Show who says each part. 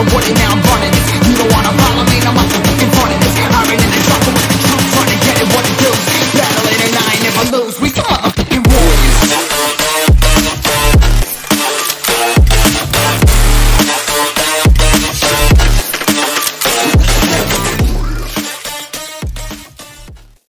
Speaker 1: I'm it now, I'm running